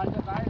आज राय